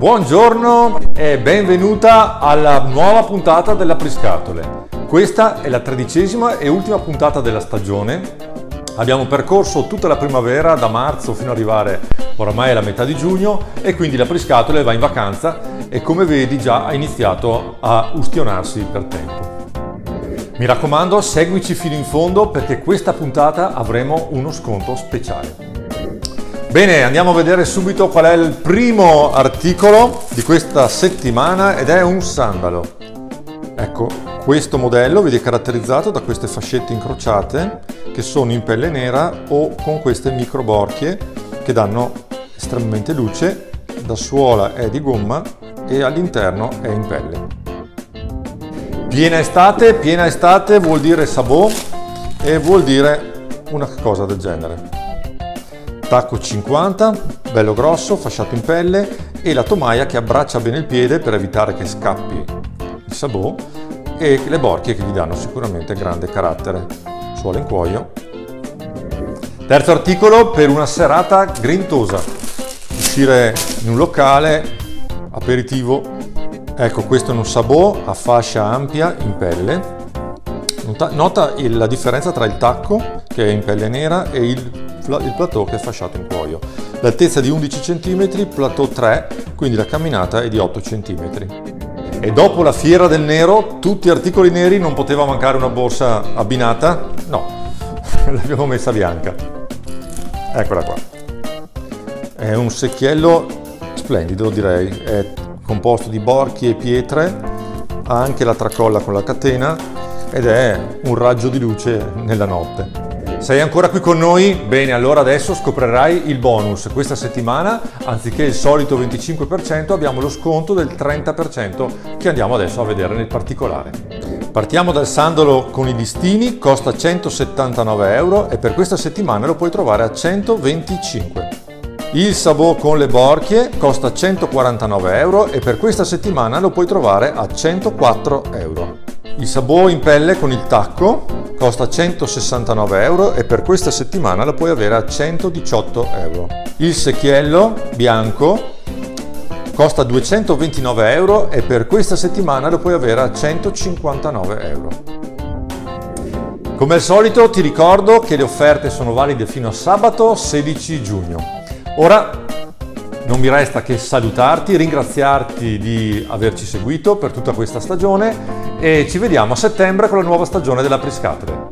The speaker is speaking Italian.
Buongiorno e benvenuta alla nuova puntata della Priscatole. Questa è la tredicesima e ultima puntata della stagione. Abbiamo percorso tutta la primavera, da marzo fino ad arrivare oramai alla metà di giugno e quindi la Priscatole va in vacanza e come vedi già ha iniziato a ustionarsi per tempo. Mi raccomando, seguici fino in fondo perché questa puntata avremo uno sconto speciale. Bene, andiamo a vedere subito qual è il primo articolo di questa settimana ed è un sandalo. Ecco, questo modello vede caratterizzato da queste fascette incrociate che sono in pelle nera o con queste micro borchie che danno estremamente luce, la suola è di gomma e all'interno è in pelle. Piena estate, piena estate vuol dire sabot e vuol dire una cosa del genere tacco 50, bello grosso, fasciato in pelle e la tomaia che abbraccia bene il piede per evitare che scappi il sabot e le borchie che gli danno sicuramente grande carattere. Suola in cuoio. Terzo articolo per una serata grintosa. Uscire in un locale, aperitivo. Ecco, questo è un sabot a fascia ampia in pelle. Nota la differenza tra il tacco, che è in pelle nera, e il il plateau che è fasciato in cuoio. L'altezza di 11 cm, plateau 3, quindi la camminata è di 8 cm. E dopo la fiera del nero, tutti articoli neri, non poteva mancare una borsa abbinata? No, l'abbiamo messa bianca. Eccola qua. È un secchiello splendido direi, è composto di borchi e pietre, ha anche la tracolla con la catena ed è un raggio di luce nella notte. Sei ancora qui con noi? Bene, allora adesso scoprirai il bonus. Questa settimana, anziché il solito 25%, abbiamo lo sconto del 30% che andiamo adesso a vedere nel particolare. Partiamo dal sandalo con i listini, costa 179 euro e per questa settimana lo puoi trovare a 125. Il sabò con le borchie costa 149 euro e per questa settimana lo puoi trovare a 104 euro. Il sabò in pelle con il tacco costa 169 euro e per questa settimana lo puoi avere a 118 euro. Il secchiello bianco costa 229 euro e per questa settimana lo puoi avere a 159 euro. Come al solito ti ricordo che le offerte sono valide fino a sabato 16 giugno. Ora non mi resta che salutarti, ringraziarti di averci seguito per tutta questa stagione e ci vediamo a settembre con la nuova stagione della Priscatole.